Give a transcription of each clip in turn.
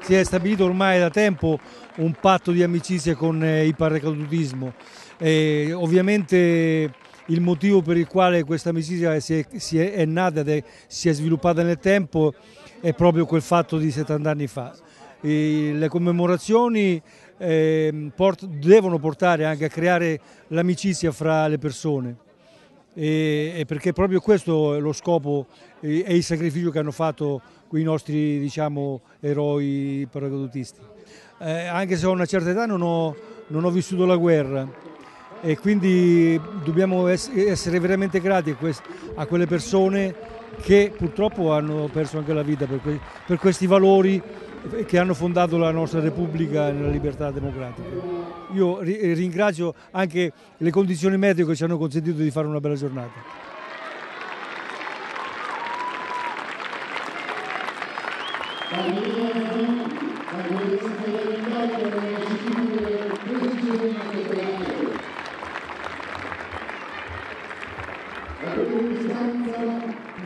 si è stabilito ormai da tempo un patto di amicizia con eh, il paracadutismo. E ovviamente il motivo per il quale questa amicizia si è, si è, è nata e si è sviluppata nel tempo è proprio quel fatto di 70 anni fa. E le commemorazioni eh, port devono portare anche a creare l'amicizia fra le persone e, perché proprio questo è lo scopo e, il sacrificio che hanno fatto i nostri diciamo, eroi paracadutisti. Eh, anche se ho una certa età non ho, non ho vissuto la guerra e quindi dobbiamo essere veramente grati a, quelle persone che purtroppo hanno perso anche la vita per, per questi valori che hanno fondato la nostra Repubblica nella libertà democratica. Io ringrazio anche le condizioni meteo che ci hanno consentito di fare una bella giornata.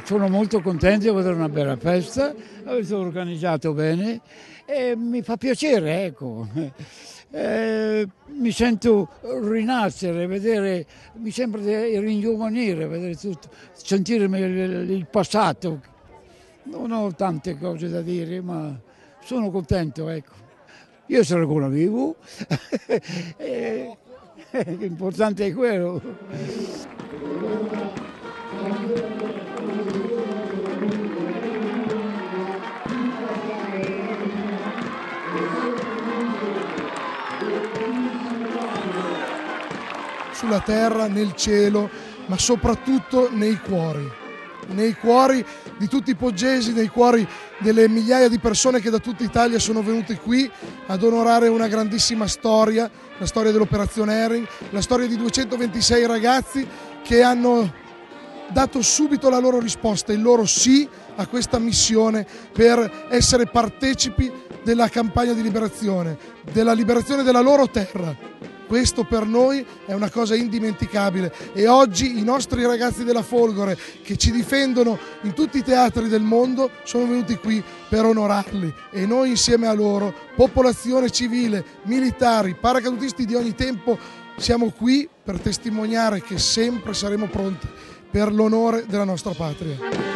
Sono molto contento di avere una bella festa, avete organizzato bene e mi fa piacere, ecco. Eh, mi sento rinascere, vedere, mi sembra di ringiovanire, vedere tutto, sentirmi il, passato. Non ho tante cose da dire, ma sono contento, ecco. Io sono ancora vivo, l'importante è quello. Sulla terra, nel cielo, ma soprattutto nei cuori nei cuori di tutti i poggesi, nei cuori delle migliaia di persone che da tutta Italia sono venute qui ad onorare una grandissima storia, la storia dell'operazione Herring, la storia di 226 ragazzi che hanno dato subito la loro risposta, il loro sì a questa missione per essere partecipi della campagna di liberazione, della liberazione della loro terra. Questo per noi è una cosa indimenticabile e oggi i nostri ragazzi della Folgore che ci difendono in tutti i teatri del mondo sono venuti qui per onorarli e noi insieme a loro, popolazione civile, militari, paracadutisti di ogni tempo, siamo qui per testimoniare che sempre saremo pronti per l'onore della nostra patria.